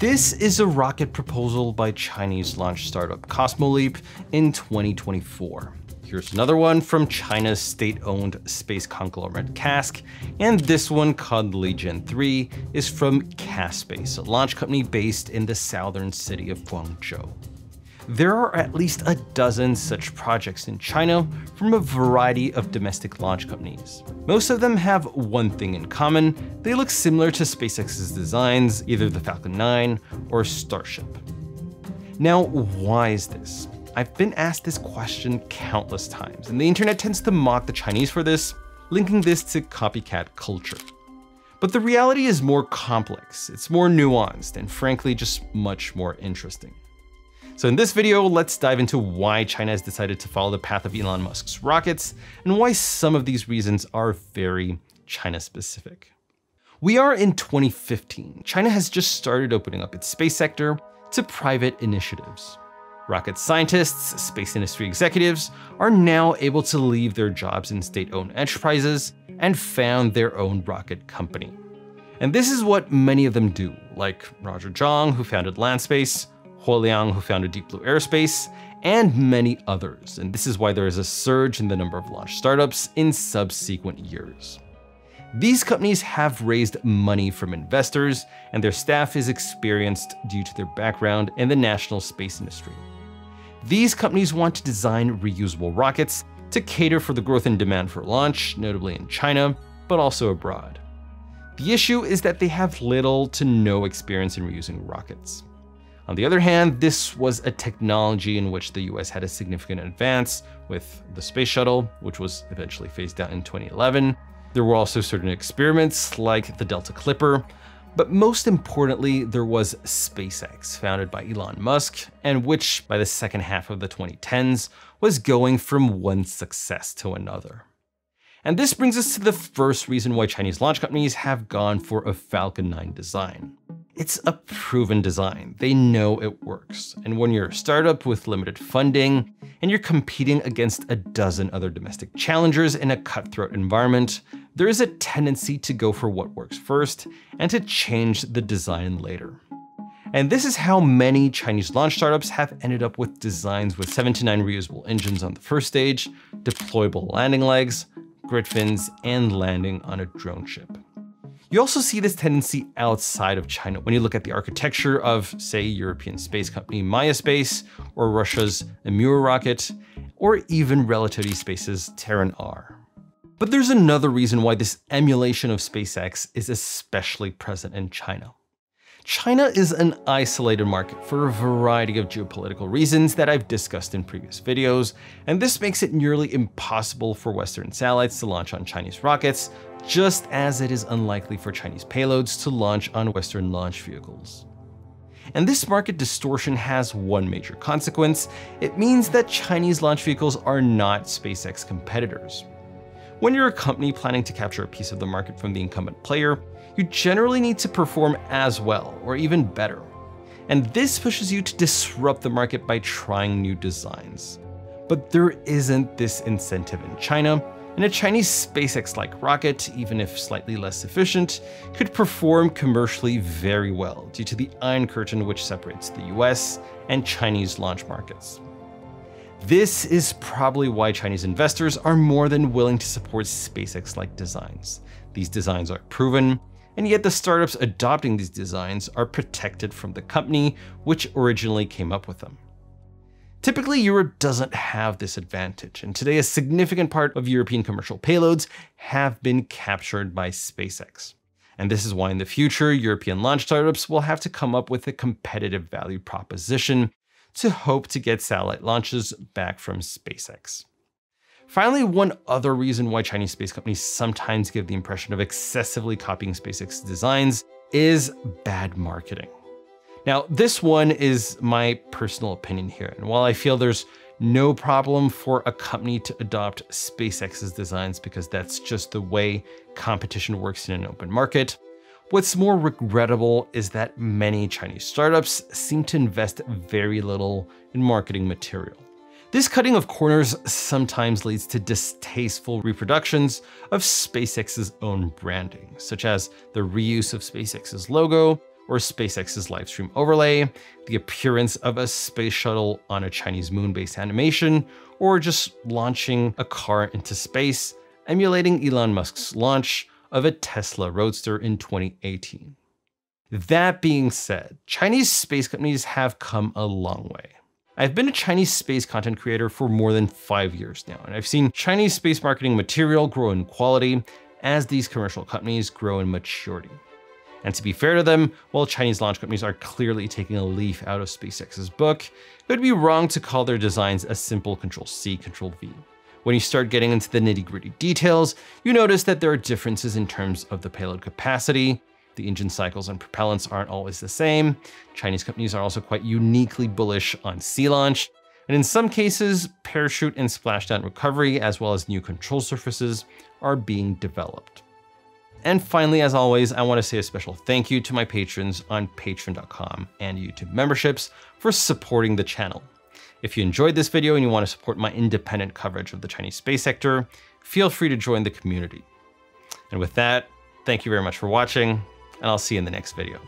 This is a rocket proposal by Chinese launch startup Cosmoleap in 2024. Here's another one from China's state-owned space conglomerate CASC, and this one called Lijian 3 is from CAS Space, a launch company based in the southern city of Guangzhou. There are at least a dozen such projects in China from a variety of domestic launch companies. Most of them have one thing in common, they look similar to SpaceX's designs, either the Falcon 9 or Starship. Now, why is this? I've been asked this question countless times, and the internet tends to mock the Chinese for this, linking this to copycat culture. But the reality is more complex, it's more nuanced, and frankly, just much more interesting. So in this video, let's dive into why China has decided to follow the path of Elon Musk's rockets, and why some of these reasons are very China specific. We are in 2015. China has just started opening up its space sector to private initiatives. Rocket scientists, space industry executives are now able to leave their jobs in state-owned enterprises and found their own rocket company. And this is what many of them do, like Roger Zhang, who founded Landspace, Huo Liang, who founded Deep Blue Aerospace, and many others. And this is why there is a surge in the number of launch startups in subsequent years. These companies have raised money from investors, and their staff is experienced due to their background in the national space industry. These companies want to design reusable rockets to cater for the growth in demand for launch, notably in China, but also abroad. The issue is that they have little to no experience in reusing rockets. On the other hand, this was a technology in which the US had a significant advance with the space shuttle, which was eventually phased out in 2011. There were also certain experiments like the Delta Clipper, but most importantly, there was SpaceX, founded by Elon Musk, and which by the second half of the 2010s was going from one success to another. And this brings us to the first reason why Chinese launch companies have gone for a Falcon 9 design. It's a proven design. They know it works. And when you're a startup with limited funding and you're competing against a dozen other domestic challengers in a cutthroat environment, there is a tendency to go for what works first and to change the design later. And this is how many Chinese launch startups have ended up with designs with 7 to 9 reusable engines on the first stage, deployable landing legs, grid fins, and landing on a drone ship. You also see this tendency outside of China when you look at the architecture of, say, European space company MaiaSpace, or Russia's Amur rocket, or even Relativity Space's Terran R. But there's another reason why this emulation of SpaceX is especially present in China. China is an isolated market for a variety of geopolitical reasons that I've discussed in previous videos, and this makes it nearly impossible for Western satellites to launch on Chinese rockets, just as it is unlikely for Chinese payloads to launch on Western launch vehicles. And this market distortion has one major consequence. It means that Chinese launch vehicles are not SpaceX competitors. When you're a company planning to capture a piece of the market from the incumbent player, you generally need to perform as well, or even better. And this pushes you to disrupt the market by trying new designs. But there isn't this incentive in China, and a Chinese SpaceX-like rocket, even if slightly less efficient, could perform commercially very well due to the Iron Curtain which separates the US and Chinese launch markets. This is probably why Chinese investors are more than willing to support SpaceX-like designs. These designs are proven, and yet the startups adopting these designs are protected from the company which originally came up with them. Typically, Europe doesn't have this advantage, and today a significant part of European commercial payloads have been captured by SpaceX. And this is why in the future, European launch startups will have to come up with a competitive value proposition to hope to get satellite launches back from SpaceX. Finally, one other reason why Chinese space companies sometimes give the impression of excessively copying SpaceX designs is bad marketing. Now, this one is my personal opinion here, and while I feel there's no problem for a company to adopt SpaceX's designs because that's just the way competition works in an open market, what's more regrettable is that many Chinese startups seem to invest very little in marketing material. This cutting of corners sometimes leads to distasteful reproductions of SpaceX's own branding, such as the reuse of SpaceX's logo, or SpaceX's Livestream overlay, the appearance of a space shuttle on a Chinese moon-based animation, or just launching a car into space, emulating Elon Musk's launch of a Tesla Roadster in 2018. That being said, Chinese space companies have come a long way. I've been a Chinese space content creator for more than five years now, and I've seen Chinese space marketing material grow in quality as these commercial companies grow in maturity. And to be fair to them, while Chinese launch companies are clearly taking a leaf out of SpaceX's book, it would be wrong to call their designs a simple Control-C, Control-V. When you start getting into the nitty gritty details, you notice that there are differences in terms of the payload capacity, the engine cycles and propellants aren't always the same. Chinese companies are also quite uniquely bullish on sea launch, and in some cases, parachute and splashdown recovery, as well as new control surfaces, are being developed. And finally, as always, I want to say a special thank you to my patrons on patreon.com and YouTube memberships for supporting the channel. If you enjoyed this video and you want to support my independent coverage of the Chinese space sector, feel free to join the community. And with that, thank you very much for watching, and I'll see you in the next video.